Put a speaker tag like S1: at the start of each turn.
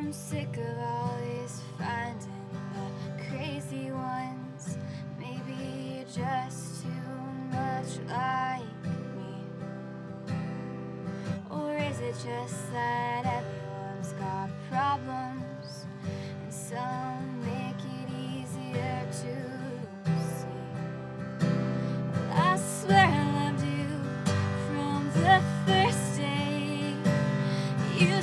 S1: I'm sick of always finding the crazy ones. Maybe you're just too much like me. Or is it just that everyone's got problems and some make it easier to see? I swear I loved you from the first day you